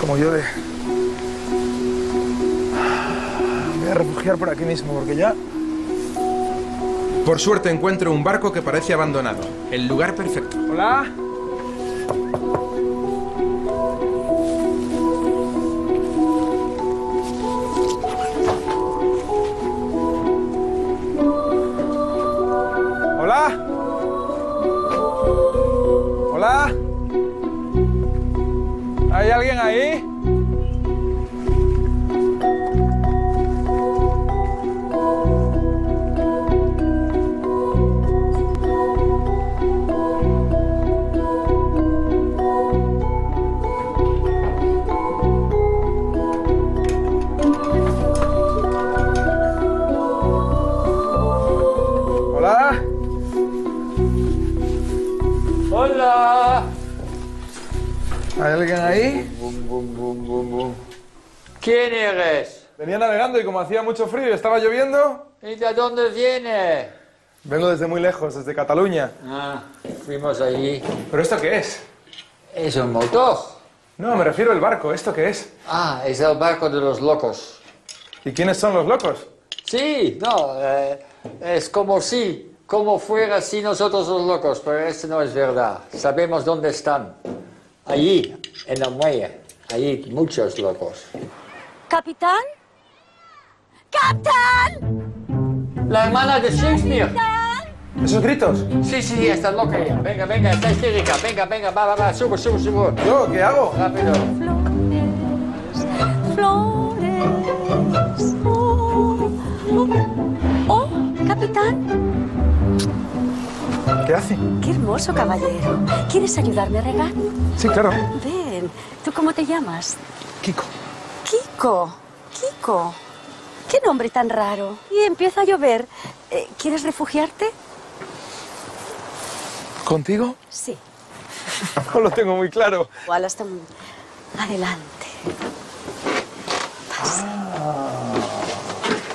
Como llueve. Me voy a refugiar por aquí mismo porque ya... Por suerte encuentro un barco que parece abandonado. El lugar perfecto. Hola. Alguien ahí? Bum, bum, bum, bum, bum. ¿Quién eres? Venía navegando y como hacía mucho frío y estaba lloviendo, ¿Y de dónde viene? vengo desde muy lejos, desde Cataluña. Ah, fuimos allí. ¿Pero esto qué es? Es un motor. No, me refiero al barco. ¿Esto qué es? Ah, es el barco de los locos. ¿Y quiénes son los locos? Sí, no, eh, es como si, como fuera si nosotros los locos, pero eso no es verdad. Sabemos dónde están. Allí, en la muelle. Allí, muchos locos. ¿Capitán? ¡Capitán! La hermana de Shakespeare. ¿Esos gritos? Sí, sí, está loca ella. Venga, venga, está histérica. Venga, venga, va, va, va, subo, subo, subo. ¿Yo? ¿Qué hago? Rápido. Flores. Oh, oh. Oh, capitán. ¿Qué hace? Qué hermoso caballero. ¿Quieres ayudarme a regar? Sí, claro. Ven. ¿Tú cómo te llamas? Kiko. Kiko. Kiko. Qué nombre tan raro. Y empieza a llover. Eh, ¿Quieres refugiarte? ¿Contigo? Sí. No lo tengo muy claro. Igual hasta un- adelante. Pasa.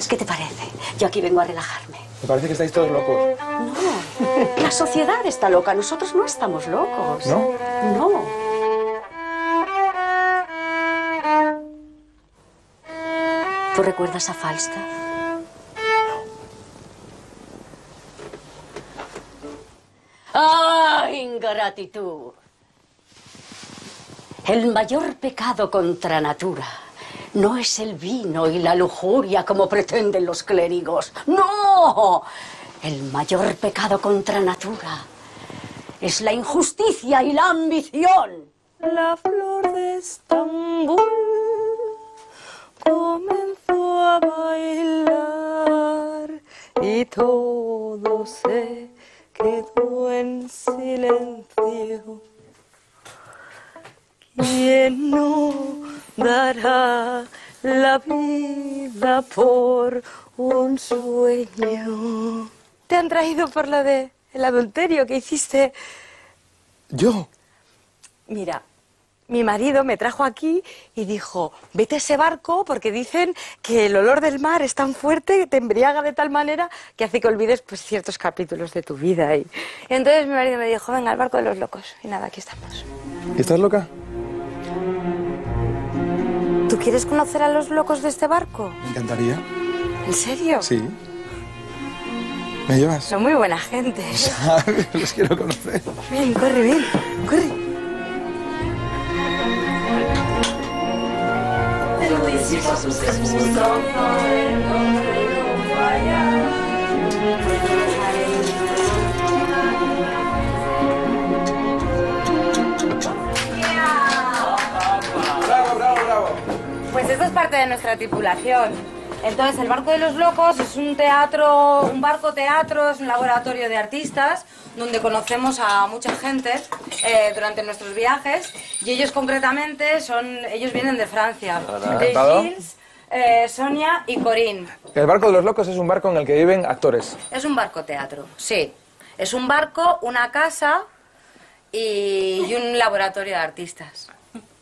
¿Qué te parece? Yo aquí vengo a relajarme. Me parece que estáis todos locos. No, la sociedad está loca, nosotros no estamos locos. ¿No? No. ¿Tú recuerdas a Falstaff? ¡Ah, ingratitud! El mayor pecado contra natura no es el vino y la lujuria como pretenden los clérigos. ¡No! El mayor pecado contra natura es la injusticia y la ambición. La flor de Estambul comenzó a bailar y todo se quedó en silencio. ¿Quién no dará la vida por un sueño? Te han traído por lo de el adulterio que hiciste. ¿Yo? Mira, mi marido me trajo aquí y dijo, vete a ese barco porque dicen que el olor del mar es tan fuerte que te embriaga de tal manera que hace que olvides pues, ciertos capítulos de tu vida. Y... y entonces mi marido me dijo, venga, al barco de los locos. Y nada, aquí estamos. ¿Y estás loca? ¿Tú quieres conocer a los locos de este barco? Me encantaría. ¿En serio? Sí. ¿Me llevas? Son muy buena gente. Los quiero conocer. Ven, corre, ven, corre. Bravo, bravo, bravo. Pues esto es parte de nuestra tripulación. Entonces, el Barco de los Locos es un teatro, un barco teatro, es un laboratorio de artistas donde conocemos a mucha gente eh, durante nuestros viajes y ellos concretamente son, ellos vienen de Francia, de. Gilles, eh, Sonia y Corinne. El barco de los locos es un barco en el que viven actores. Es un barco teatro, sí. Es un barco, una casa y, y un laboratorio de artistas.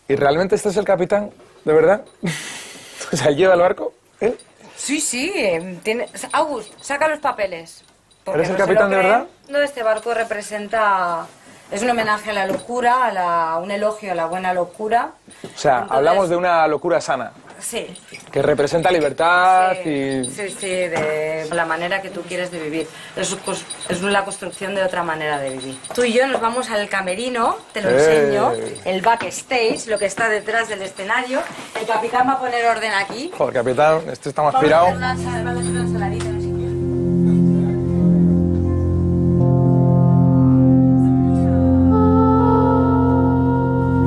¿Y realmente este es el capitán? ¿De verdad? o sea, ¿lleva el barco? ¿Eh? Sí, sí. Tiene... August, saca los papeles. porque ¿Eres el no capitán de verdad? No, este barco representa... Es un homenaje a la locura, a la- un elogio a la buena locura. O sea, Entonces- hablamos de una locura sana, Sí, que representa libertad sí, y... sí, sí, de la manera que tú quieres de vivir. Es, cos- es la construcción de otra manera de vivir. Tú y yo nos vamos al camerino, te lo Eh. enseño, el backstage, lo que está detrás del escenario. El capitán va a poner orden aquí. Joder, capitán, este está más Vamos a pirado. hacer una, sal- vamos a hacer una saladita, no sé qué.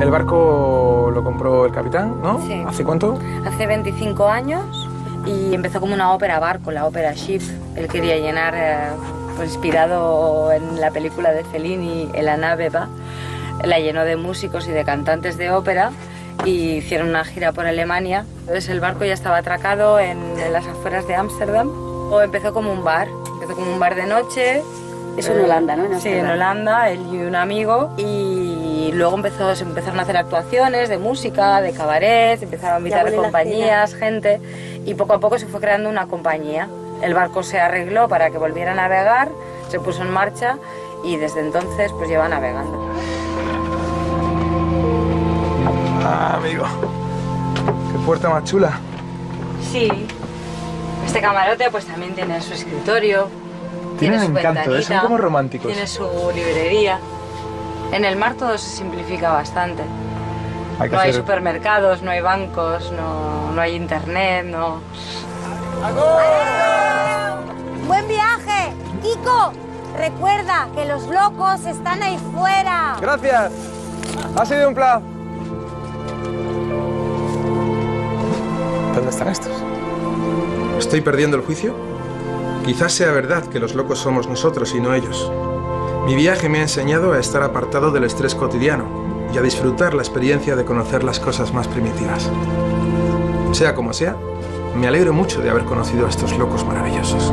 El barco el capitán, ¿no? Sí. ¿Hace cuánto? Hace 25 años y empezó como una ópera barco, la ópera Ship. Él quería llenar, eh, pues inspirado en la película de Fellini, En la nave va, la llenó de músicos y de cantantes de ópera y hicieron una gira por Alemania. Entonces el barco ya estaba atracado en, en las afueras de Ámsterdam. O empezó como un bar, empezó como un bar de noche. Eso en Holanda, ¿no? En sí, en. Holanda, él y un amigo. Y luego empezó, se empezaron a hacer actuaciones de música, de cabaret, empezaron a invitar la compañías, gente. Y poco a poco se fue creando una compañía. El barco se arregló para que volviera a navegar, se puso en marcha y desde entonces pues lleva navegando. Ah, amigo. Qué puerta más chula. Sí. Este camarote pues también tiene su escritorio. Tiene su encanto, ¿eh? Son como románticos. Tiene su librería. En el mar todo se simplifica bastante. Hay No hay hacer- supermercados, no hay bancos, no, no hay internet, no... ¡Buen viaje! Kiko, recuerda que los locos están ahí fuera. Gracias. Ha sido un plan. ¿Dónde están estos? ¿Estoy perdiendo el juicio? Quizás sea verdad que los locos somos nosotros y no ellos. Mi viaje me ha enseñado a estar apartado del estrés cotidiano y a disfrutar la experiencia de conocer las cosas más primitivas. Sea como sea, me alegro mucho de haber conocido a estos locos maravillosos.